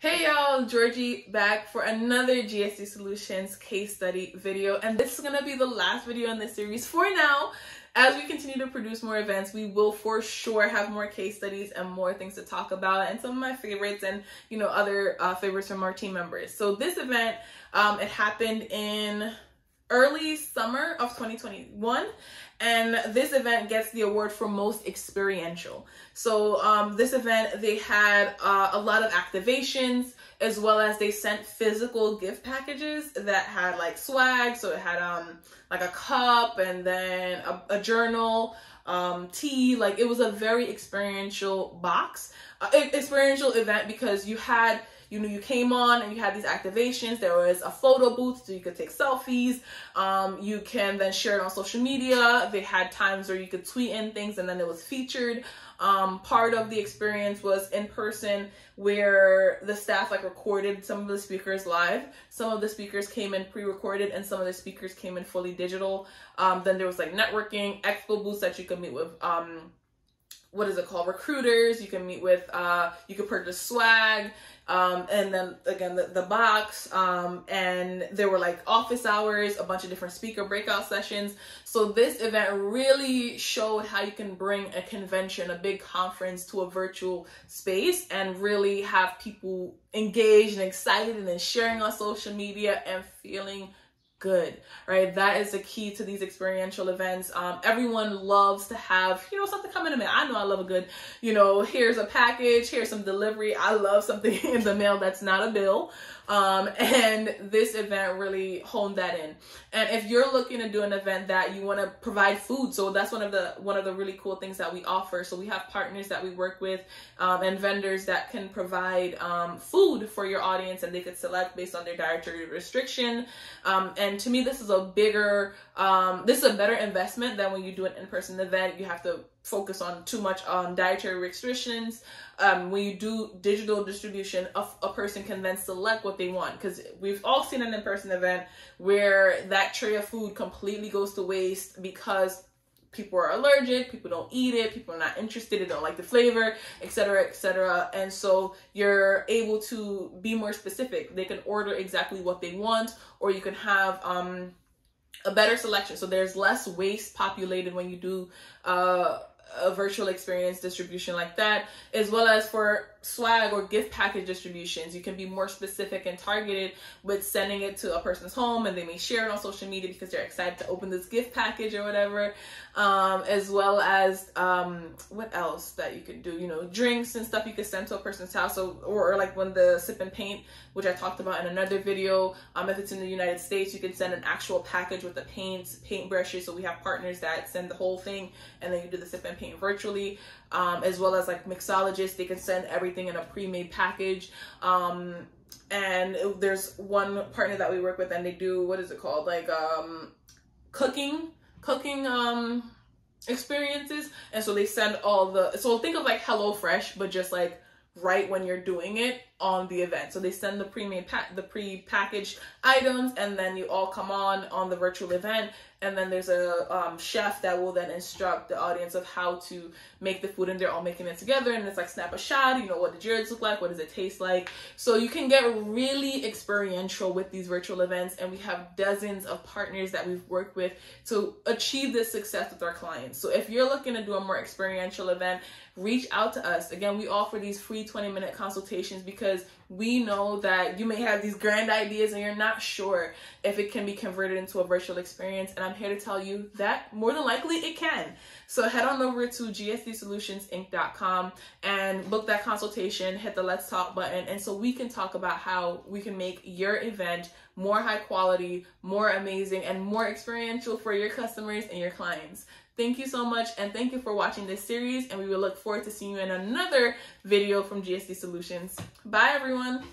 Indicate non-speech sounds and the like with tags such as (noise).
Hey y'all, Georgie back for another GSD Solutions case study video. And this is gonna be the last video in this series for now. As we continue to produce more events, we will for sure have more case studies and more things to talk about and some of my favorites and, you know, other uh, favorites from our team members. So this event, um, it happened in early summer of 2021 and this event gets the award for most experiential. So um, this event they had uh, a lot of activations as well as they sent physical gift packages that had like swag. So it had um like a cup and then a, a journal um, tea. Like it was a very experiential box. Uh, experiential event because you had you know, you came on and you had these activations. There was a photo booth so you could take selfies. Um, you can then share it on social media. They had times where you could tweet in things and then it was featured. Um, part of the experience was in person where the staff like recorded some of the speakers live. Some of the speakers came in pre-recorded and some of the speakers came in fully digital. Um, then there was like networking, expo booths that you could meet with um, what is it called? Recruiters. You can meet with uh you can purchase swag um and then again the, the box um and there were like office hours a bunch of different speaker breakout sessions. So this event really showed how you can bring a convention a big conference to a virtual space and really have people engaged and excited and then sharing on social media and feeling good, right? That is the key to these experiential events. Um, everyone loves to have, you know, something coming in the mail. I know I love a good, you know, here's a package, here's some delivery. I love something (laughs) in the mail that's not a bill. Um, and this event really honed that in. And if you're looking to do an event that you want to provide food, so that's one of the one of the really cool things that we offer. So we have partners that we work with um, and vendors that can provide um, food for your audience, and they could select based on their dietary restriction. Um, and to me, this is a bigger, um, this is a better investment than when you do an in-person event. You have to focus on too much on dietary restrictions. Um, when you do digital distribution, a, a person can then select what they want because we've all seen an in-person event where that tray of food completely goes to waste because people are allergic, people don't eat it, people are not interested, they don't like the flavor, etc., etc. And so you're able to be more specific. They can order exactly what they want, or you can have um, a better selection. So there's less waste populated when you do uh, a virtual experience distribution like that, as well as for swag or gift package distributions. You can be more specific and targeted with sending it to a person's home and they may share it on social media because they're excited to open this gift package or whatever. Um, as well as um, what else that you could do, you know, drinks and stuff you could send to a person's house. So, or, or like when the sip and paint, which I talked about in another video, um, if it's in the United States, you can send an actual package with the paints, paint brushes. So we have partners that send the whole thing and then you do the sip and paint virtually um, as well as like mixologists. They can send everything in a pre-made package. Um, and there's one partner that we work with and they do, what is it called? Like um, cooking, cooking um, experiences. And so they send all the, so think of like HelloFresh, but just like right when you're doing it on the event. So they send the pre-made the pre-packaged items, and then you all come on on the virtual event. And then there's a um, chef that will then instruct the audience of how to make the food, and they're all making it together. And it's like snap a shot. You know what the jars look like? What does it taste like? So you can get really experiential with these virtual events, and we have dozens of partners that we've worked with to achieve this success with our clients. So if you're looking to do a more experiential event, reach out to us. Again, we offer these free 20 minute consultations because because we know that you may have these grand ideas and you're not sure if it can be converted into a virtual experience. And I'm here to tell you that more than likely it can. So head on over to gsdsolutionsinc.com and book that consultation, hit the let's talk button. And so we can talk about how we can make your event more high quality, more amazing, and more experiential for your customers and your clients. Thank you so much and thank you for watching this series and we will look forward to seeing you in another video from GSD Solutions. Bye everyone.